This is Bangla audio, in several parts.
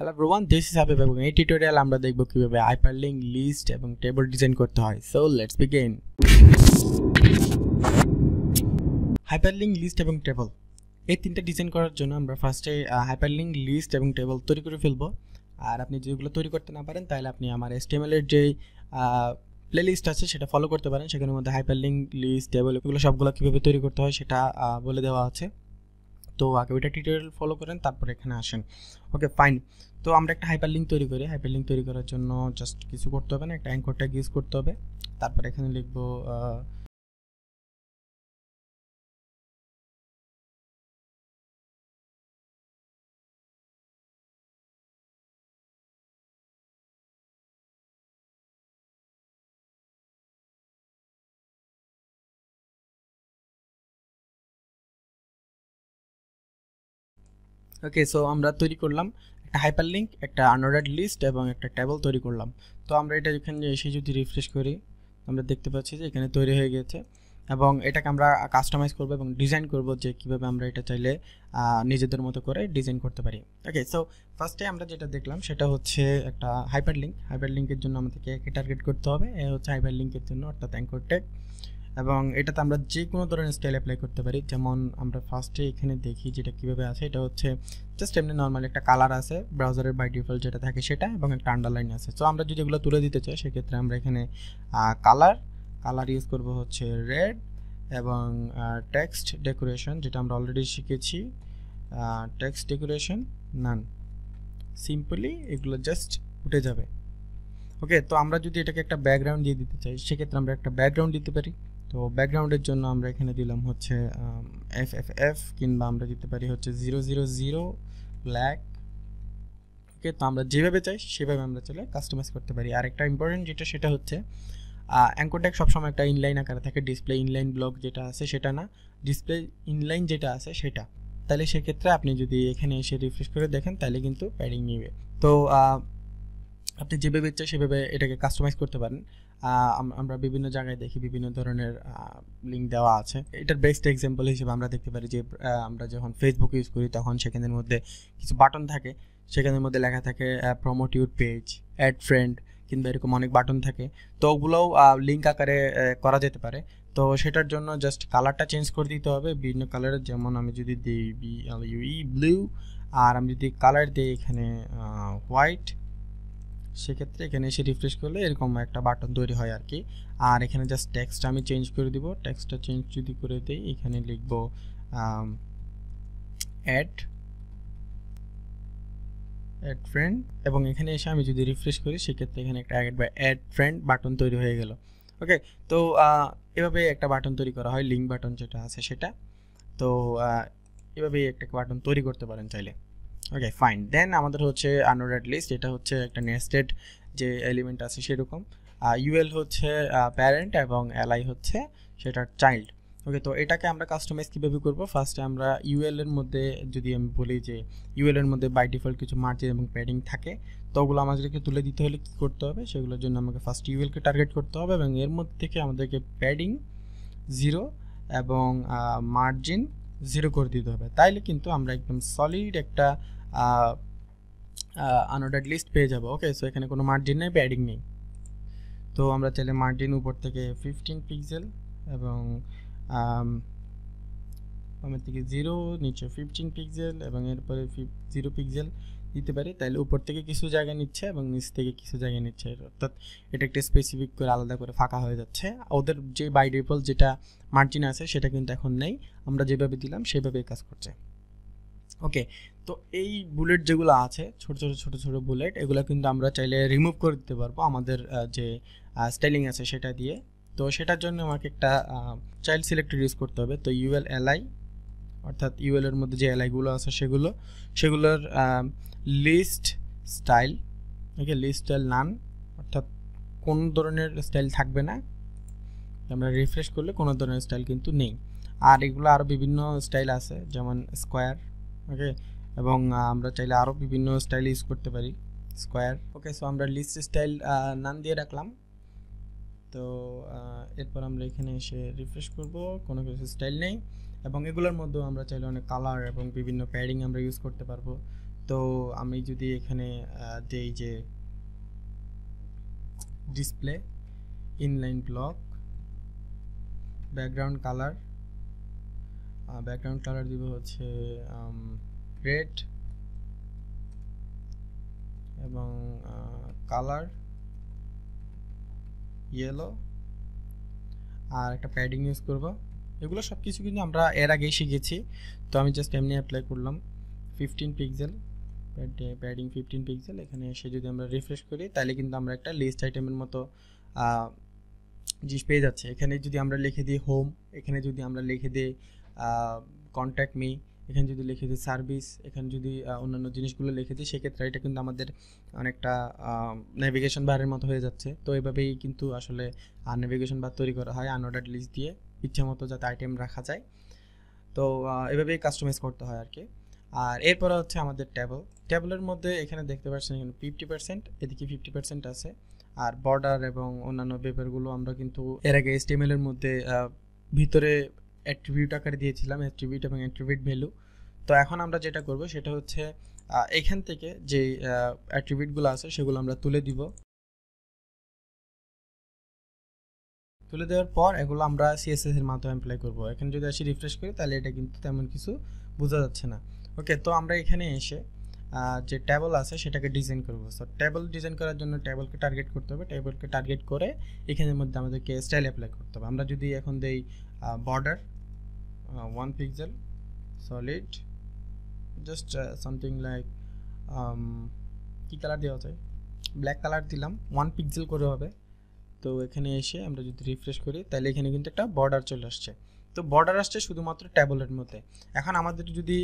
হ্যালো ব্রোয়ান দিস ইজ হাবিব এবং এই টিউটোরিয়াল আমরা দেখব কীভাবে হাইপারলিংক লিস্ট এবং টেবল ডিজাইন করতে হয়। So let's begin hyperlink list এবং টেবল এই তিনটা ডিজাইন করার জন্য আমরা ফার্স্টে হাইপারলিংক লিস্ট এবং টেবল তৈরি করে ফেলব। আর আপনি যেগুলো তৈরি করতে না পারেন, তাহলে আপনি আমার এসটিএমএল এর যে প্লে লিস্ট আছে, সেটা ফলো করতে পারেন। সেখানের মধ্যে হাইপারলিংক লিস্ট টেবল এগুলো সবগুলো কীভাবে তৈরি করতে হয়, সেটা বলে দেওয়া আছে। তো আগে ওইটা টিউটোরিয়াল ফলো করেন, তারপর এখানে আসেন। ওকে ফাইন তো আমরা একটা হাইপার লিঙ্ক তৈরি করি। হাইপার লিঙ্ক তৈরি করার জন্য জাস্ট কিছু করতে হবে না, একটা অ্যাঙ্কর ট্যাগ ইউজ করতে হবে। তারপর এখানে লিখব ওকে সো আমরা তৈরি করলাম একটা হাইপার লিঙ্ক একটা আনঅর্ডার্ড লিস্ট এবং একটা টেবল তৈরি করলাম। তো আমরা এটা এখানে এসে যদি রিফ্রেশ করি, আমরা দেখতে পাচ্ছি যে এখানে তৈরি হয়ে গেছে এবং এটাকে আমরা কাস্টমাইজ করব এবং ডিজাইন করব যে কীভাবে আমরা এটা চাইলে নিজেদের মতো করে ডিজাইন করতে পারি। ওকে সো ফার্স্টে আমরা যেটা দেখলাম সেটা হচ্ছে একটা হাইপার লিঙ্ক হাইপার লিঙ্কের জন্য আমাদেরকে একে টার্গেট করতে হবে। এ হচ্ছে হাইপার লিঙ্কের জন্য অর্থাৎ অ্যাঙ্কর ট্যাগ এবং এটাতে আমরা যে কোনো ধরনের স্টাইল অ্যাপ্লাই করতে পারি। যেমন আমরা ফার্স্টে এখানে দেখি যেটা কীভাবে আছে। এটা হচ্ছে জাস্ট এমনি নর্মাল একটা কালার আছে ব্রাউজারের বাই ডিফল্ট যেটা থাকে সেটা এবং একটা আন্ডারলাইন আছে। সো আমরা যদি এগুলো তুলে দিতে চাই, সেক্ষেত্রে আমরা এখানে কালার কালার ইউজ করব হচ্ছে রেড এবং টেক্সট ডেকোরেশন যেটা আমরা অলরেডি শিখেছি। টেক্সট ডেকোরেশন নান সিম্পলি এগুলো জাস্ট উঠে যাবে। ওকে তো আমরা যদি এটাকে একটা ব্যাকগ্রাউন্ড দিয়ে দিতে চাই, সেক্ষেত্রে আমরা একটা ব্যাকগ্রাউন্ড দিতে পারি। তো ব্যাকগ্রাউন্ডের জন্য আমরা এখানে দিলাম হচ্ছে এফ এফ এফ কিংবা আমরা দিতে পারি হচ্ছে zero zero zero black okay তো আমরা যেভাবে চাই, সেভাবে আমরা চলে কাস্টমাইজ করতে পারি। আর একটা ইম্পর্টেন্ট যেটা, সেটা হচ্ছে অ্যাঙ্কর সবসময় একটা ইনলাইন আকারে থাকে ডিসপ্লে ইনলাইন ব্লক যেটা আছে সেটা না ডিসপ্লে ইনলাইন যেটা আছে সেটা। তাহলে সেক্ষেত্রে আপনি যদি এখানে এসে রিফ্রেশ করে দেখেন, তাহলে কিন্তু প্যাডিং নিবে। তো আপনি যেভাবে ইচ্ছা সেভাবে এটাকে কাস্টমাইজ করতে পারেন। আমরা বিভিন্ন জায়গায় দেখি বিভিন্ন ধরনের লিঙ্ক দেওয়া আছে। এটার বেস্ট এক্সাম্পল হিসেবে আমরা দেখতে পারি যে আমরা যখন ফেসবুক ইউজ করি, তখন সেখানের মধ্যে কিছু বাটন থাকে। সেখানের মধ্যে লেখা থাকে promote your page add friend কিংবা এরকম অনেক বাটন থাকে। তো ওগুলোও লিঙ্ক আকারে করা যেতে পারে। তো সেটার জন্য জাস্ট কালারটা চেঞ্জ করে দিতে হবে। বিভিন্ন কালারের যেমন আমি যদি দিই ইউ ই ব্লু আর আমি যদি কালার দিই এখানে হোয়াইট সেক্ষেত্রে এখানে এসে রিফ্রেশ করলে এরকম একটা বাটন তৈরি হয় আর কি। আর এখানে জাস্ট টেক্সট আমি চেঞ্জ করে দিব। টেক্সটটা চেঞ্জ যদি করে দিই, এখানে লিখব অ্যাড অ্যাড ফ্রেন্ড এবং এখানে এসে আমি যদি রিফ্রেশ করি, সেক্ষেত্রে এখানে একটা অ্যাড বা অ্যাড ফ্রেন্ড বাটন তৈরি হয়ে গেল। ওকে তো এভাবে একটা বাটন তৈরি করা হয় লিঙ্ক বাটন যেটা আছে সেটা। তো এভাবেই একটা বাটন তৈরি করতে পারেন চাইলে। ওকে ফাইন দেন আমাদের হচ্ছে আনঅর্ডার্ড লিস্ট এটা হচ্ছে একটা নেস্টেড যে এলিমেন্ট আছে সেরকম। ইউএল হচ্ছে প্যারেন্ট এবং এলআই হচ্ছে সেটার চাইল্ড ওকে তো এটাকে আমরা কাস্টমাইজ কীভাবে করব? ফার্স্টে আমরা ইউএল এর মধ্যে যদি আমি বলি যে ইউএল এর মধ্যে বাই ডিফল্ট কিছু মার্জিন এবং প্যাডিং থাকে, তো ওগুলো আমাদেরকে তুলে দিতে হলে কী করতে হবে? সেগুলোর জন্য আমাকে ফার্স্ট ইউএলকে টার্গেট করতে হবে এবং এর মধ্যে থেকে আমাদেরকে প্যাডিং জিরো এবং মার্জিন জিরো করে দিতে হবে। তাইলে কিন্তু আমরা একদম সলিড একটা আনঅর্ডার্ড লিস্ট পেয়ে যাব ওকে সো এখানে কোনো মার্জিন নেই প্যাডিং নেই। তো আমরা চাইলে মার্জিন উপর থেকে ফিফটিন পিক্সেল এবং আমার থেকে জিরো নিচে ফিফটিন পিক্সেল এবং এরপরে জিরো পিক্সেল দিতে পারি। তাহলে উপর থেকে কিছু জায়গা নিচ্ছে এবং নিচ থেকে কিছু জায়গা নিচ্ছে। অর্থাৎ এটা একটা স্পেসিফিক করে আলাদা করে ফাঁকা হয়ে যাচ্ছে। ওদের যে বাই ডিফল্ট যেটা মার্জিন আছে, সেটা কিন্তু এখন নেই। আমরা যেভাবে দিলাম, সেভাবেই কাজ করছে। ওকে তো এই বুলেট যেগুলো আছে, ছোট ছোট ছোট ছোট বুলেট এগুলো কিন্তু আমরা চাইলে রিমুভ করে দিতে পারব আমাদের যে স্টাইলিং আছে সেটা দিয়ে। তো সেটার জন্য আমাকে একটা চাইল্ড সিলেক্টর ইউজ করতে হবে। তো ইউএল এলআই অর্থাৎ ইউএলের মধ্যে যে এলআইগুলো আছে সেগুলো, সেগুলোর list style okay list style none অর্থাৎ কোন ধরনের স্টাইল থাকবে না। আমরা রিফ্রেশ করলে কোনো ধরনের স্টাইল কিন্তু নেই। আর এগুলো আরও বিভিন্ন স্টাইল আছে, যেমন স্কোয়ার ওকে এবং আমরা চাইলে আরও বিভিন্ন স্টাইল ইউজ করতে পারি স্কোয়ার ওকে সো আমরা লিস্ট স্টাইল নাম দিয়ে রাখলাম। তো এরপর আমরা এখানে এসে রিফ্রেশ করব, কোনো কিছু স্টাইল নেই। এবং এগুলোর মধ্যেও আমরা চাইলে অনেক কালার এবং বিভিন্ন প্যাডিং আমরা ইউজ করতে পারব। তো, আমি যদি এখানে দেই যে display inline block background colour background colour দিব হচ্ছে রেড এবং কালার ইয়েলো আর একটা প্যাডিং ইউজ করব। এগুলো সব কিছু কিন্তু আমরা এর আগেই শিখেছি। তো আমি জাস্ট এমনি অ্যাপ্লাই করলাম। Fifteen pixel padding fifteen pixel এখানে এসে যদি আমরা রিফ্রেশ করি, তাহলে কিন্তু আমরা একটা লিস্ট আইটেমের মতো জিনিস পেয়ে যাচ্ছে। এখানে যদি আমরা লিখে দিই হোম এখানে যদি আমরা লিখে দিই কন্ট্যাক্ট মি এখানে যদি লিখে দিই সার্ভিস এখানে যদি অন্যান্য জিনিসগুলো লিখে দিই, সেক্ষেত্রে এটা কিন্তু আমাদের অনেকটা নেভিগেশন বারের মতো হয়ে যাচ্ছে। তো এভাবেই কিন্তু আসলে নেভিগেশন বার তৈরি করা হয় আনঅর্ডার লিস্ট দিয়ে, ইচ্ছে মতো যাতে আইটেম রাখা যায়। তো এভাবেই কাস্টমাইজ করতে হয় আর কি আর এরপরে হচ্ছে আমাদের ট্যাবল ট্যাবলের মধ্যে এখানে দেখতে পাচ্ছেন এখানে ফিফটি পার্সেন্ট এদিকে ফিফটি পার্সেন্ট আছে। আর বর্ডার এবং অন্যান্য পেপারগুলো আমরা কিন্তু এর আগে এসটিএমএল মধ্যে ভিতরে অ্যাট্রিবিউট আকারে দিয়েছিলাম অ্যাট্রিবিউট এবং অ্যাট্রিবিউট ভ্যালু তো এখন আমরা যেটা করব সেটা হচ্ছে এখান থেকে যে অ্যাট্রিবিউটগুলো আছে সেগুলো আমরা তুলে দিব। তুলে দেওয়ার পর এগুলো আমরা সিএসএস এর মাধ্যমে অ্যাপ্লাই করব। এখানে যদি আসি রিফ্রেশ করি, তাহলে এটা কিন্তু তেমন কিছু বোঝা যাচ্ছে না। ওকে তো আমরা এখানে এসে যে ট্যাবল আছে সেটাকে ডিজাইন করব। সো ট্যাবল ডিজাইন করার জন্য ট্যাবলকে টার্গেট করতে হবে। ট্যাবলকে টার্গেট করে এখানের মধ্যে আমাদেরকে স্টাইল অ্যাপ্লাই করতে হবে। আমরা যদি এখন দেই border one pixel solid just something like কী কালার দেওয়া যায়? ব্ল্যাক কালার দিলাম ওয়ান পিক্সেল করে হবে। তো এখানে এসে আমরা যদি রিফ্রেশ করি, তাহলে এখানে কিন্তু একটা বর্ডার চলে আসছে। তো বর্ডার আসছে শুধুমাত্র ট্যাবলের মধ্যে। এখন আমাদের যদি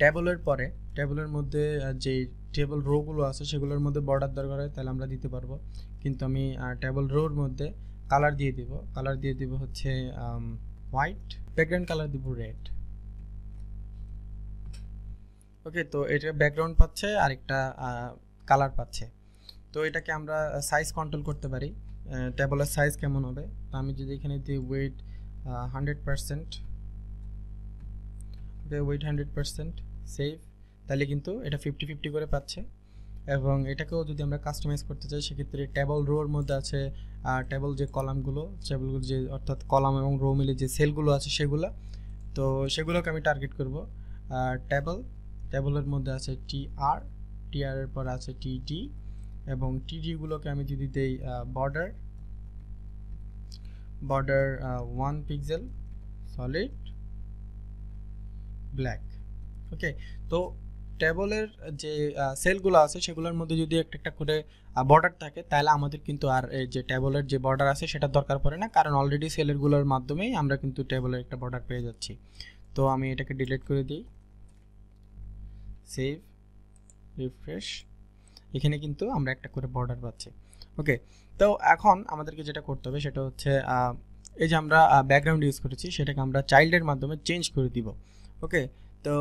ট্যাবলের পরে ট্যাবলের মধ্যে যে টেবল রোগুলো আছে, সেগুলোর মধ্যে বর্ডার দরকার হয়, তাহলে আমরা দিতে পারব। কিন্তু আমি টেবল রোর মধ্যে কালার দিয়ে দিব। কালার দিয়ে দিব হচ্ছে হোয়াইট ব্যাকগ্রাউন্ড কালার দিব রেড ওকে তো এটা ব্যাকগ্রাউন্ড পাচ্ছে আর একটা কালার পাচ্ছে। তো এটাকে আমরা সাইজ কন্ট্রোল করতে পারি। টেবলের সাইজ কেমন হবে? তো আমি যদি এখানে দিই width hundred percent okay width hundred percent save তাহলে কিন্তু এটা ফিফটি ফিফটি করে পাচ্ছে। এবং এটাকেও যদি আমরা কাস্টমাইজ করতে চাই, সেক্ষেত্রে টেবল রোর মধ্যে আছে টেবল যে কলামগুলো টেবলগুলো যে, অর্থাৎ কলাম এবং রো মিলে যে সেলগুলো আছে সেগুলো, তো সেগুলোকে আমি টার্গেট করব। টেবল টেবলের মধ্যে আছে টি আর টি আর এর পর আছে টি ডি এবং টি টিডিগুলোকে আমি যদি দেই border border one pixel solid black okay তো টেবলের যে সেলগুলো আছে, সেগুলোর মধ্যে যদি একটা একটা করে বর্ডার থাকে, তাহলে আমাদের কিন্তু আর এই যে টেবলের যে বর্ডার আছে সেটা দরকার পড়ে না। কারণ অলরেডি সেলেরগুলোর মাধ্যমেই আমরা কিন্তু টেবলের একটা বর্ডার পেয়ে যাচ্ছি। তো আমি এটাকে ডিলিট করে দিই। সেভ রিফ্রেশ এখানে কিন্তু আমরা একটা করে বর্ডার পাচ্ছি। ওকে তো এখন আমাদেরকে যেটা করতে হবে, সেটা হচ্ছে এই যে আমরা ব্যাকগ্রাউন্ড ইউজ করেছি, সেটাকে আমরা চাইল্ডের মাধ্যমে চেঞ্জ করে দিব। ওকে তো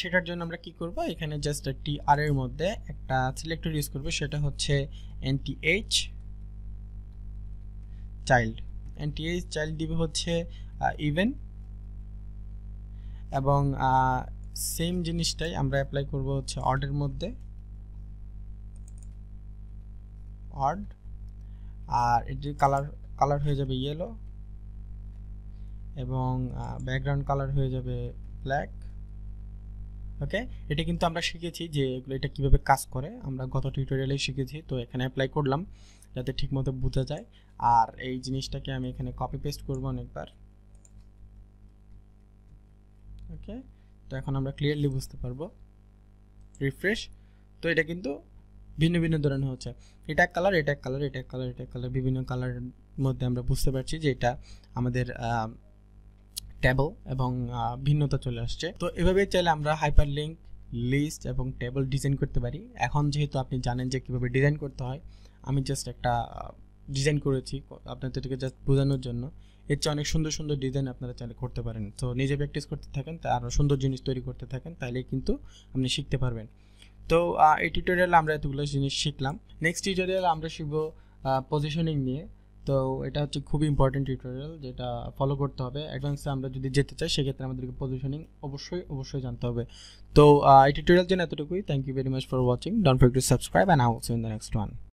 সেটার জন্য আমরা কি করব? এখানে জাস্ট একটি আর এর মধ্যে একটা সিলেক্টর ইউজ করব, সেটা হচ্ছে NT H child NT H child দিবে হচ্ছে ইভেন এবং সেম জিনিসটাই আমরা অ্যাপ্লাই করব হচ্ছে অর্ডের মধ্যে। অড আর এটির কালার কালার হয়ে যাবে ইয়েলো এবং ব্যাকগ্রাউন্ড কালার হয়ে যাবে ব্ল্যাক ওকে এটা কিন্তু আমরা শিখেছি যে এগুলো, এটা কীভাবে কাজ করে। আমরা গত টিউটোরিয়ালে শিখেছি, তো এখানে অ্যাপ্লাই করলাম যাতে ঠিকমতো বোঝা যায়। আর এই জিনিসটাকে আমি এখানে কপি পেস্ট করব অনেকবার। ওকে তো এখন আমরা ক্লিয়ারলি বুঝতে পারব। রিফ্রেশ তো এটা কিন্তু ভিন্ন ভিন্ন ধরনের হচ্ছে। এটা এক কালার এটা এক কালার এটা এক কালার এটা এক কালার বিভিন্ন কালারের মধ্যে আমরা বুঝতে পারছি যে এটা আমাদের টেবল এবং ভিন্নতা চলে আসছে। তো এভাবে চাইলে আমরা হাইপার লিঙ্ক লিস্ট এবং টেবল ডিজাইন করতে পারি। এখন যেহেতু আপনি জানেন যে কীভাবে ডিজাইন করতে হয়, আমি জাস্ট একটা ডিজাইন করেছি আপনাদেরকে জাস্ট বোঝানোর জন্য। এর চেয়ে অনেক সুন্দর সুন্দর ডিজাইন আপনারা চাইলে করতে পারেন। তো নিজে প্র্যাকটিস করতে থাকেন, তা আরও সুন্দর জিনিস তৈরি করতে থাকেন তাহলে কিন্তু আপনি শিখতে পারবেন। তো এই টিউটোরিয়ালে আমরা এতগুলো জিনিস শিখলাম। নেক্সট টিউটোরিয়ালে আমরা শিখব পজিশনিং নিয়ে। তো এটা হচ্ছে খুবই ইম্পর্টেন্ট টিউটোরিয়াল যেটা ফলো করতে হবে। অ্যাডভান্সে আমরা যদি যেতে চাই, সেক্ষেত্রে আমাদেরকে পজিশনিং অবশ্যই অবশ্যই জানতে হবে। তো এই টিউটোরিয়াল জন্য এতটুকুই। Thank you very much for watching don't forget to subscribe and I in the next one